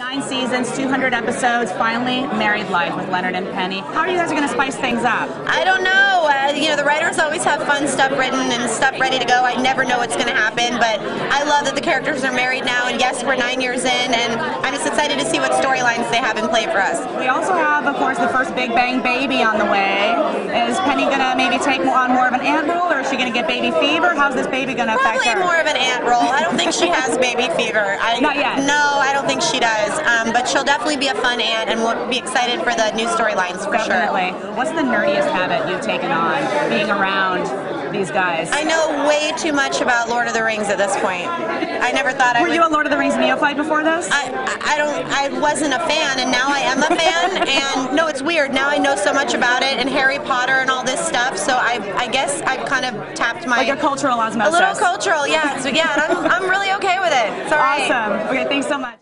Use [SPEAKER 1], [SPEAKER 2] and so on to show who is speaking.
[SPEAKER 1] Nine seasons, 200 episodes, finally married life with Leonard and Penny. How are you guys going to spice things up?
[SPEAKER 2] I don't know. Uh, you know, the writers always have fun stuff written and stuff ready to go. I never know what's going to happen, but I love that the characters are married now, and yes, we're nine years in, and I'm just excited to see what storylines they have in play for us.
[SPEAKER 1] We also have, of course, the first Big Bang Baby on the way. Is Penny going to maybe take on more of an aunt role, or is she going to get baby fever? How's this baby going to affect her?
[SPEAKER 2] Probably more of an aunt role. I don't think she has baby fever. I,
[SPEAKER 1] Not yet.
[SPEAKER 2] No, I don't think she does. She'll definitely be a fun aunt, and we'll be excited for the new storylines for sure.
[SPEAKER 1] Definitely. What's the nerdiest habit you've taken on being around these guys?
[SPEAKER 2] I know way too much about Lord of the Rings at this point. I never thought I
[SPEAKER 1] Were
[SPEAKER 2] would.
[SPEAKER 1] you a Lord of the Rings neophyte before this?
[SPEAKER 2] I, I don't. I wasn't a fan, and now I am a fan. and no, it's weird. Now I know so much about it, and Harry Potter and all this stuff. So I, I guess I've kind of tapped my
[SPEAKER 1] like a cultural osmosis.
[SPEAKER 2] a little cultural. Yeah. So yeah, I'm, I'm really okay with it. It's all right.
[SPEAKER 1] Awesome. Okay, thanks so much.